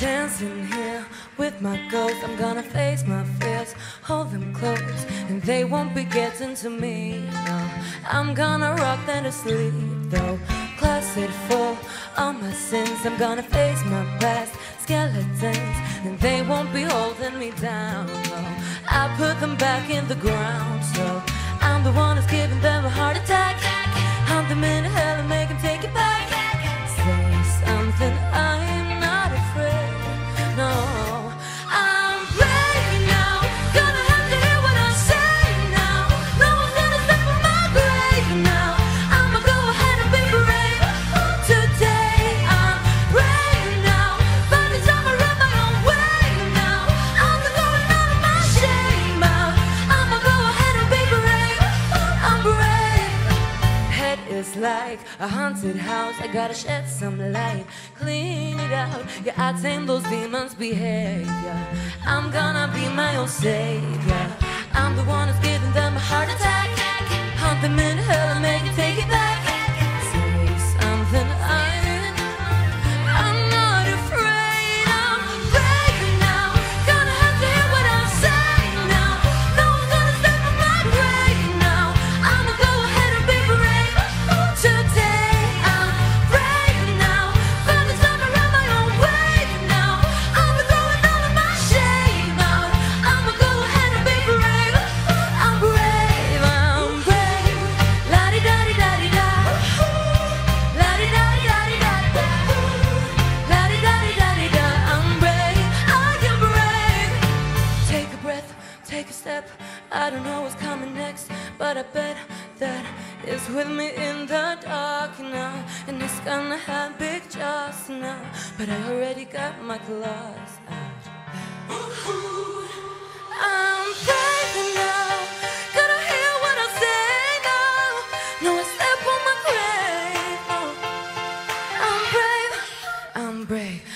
Dancing here with my ghost, I'm gonna face my fears, hold them close, and they won't be getting to me. No, I'm gonna rock them to sleep, though. Closet full, all my sins, I'm gonna face my past skeletons, and they won't be holding me down. No, I put them back in the ground, so. I'm the one that's giving them a heart. It's like a haunted house, I gotta shed some light. Clean it out, yeah, I tame those demons' behavior. I'm gonna be my own savior. step. I don't know what's coming next, but I bet that it's with me in the dark now. And it's gonna have big jaws now. But I already got my claws out. I'm brave now. Gotta hear what I say now. No, I step on my grave. Oh. I'm brave. I'm brave.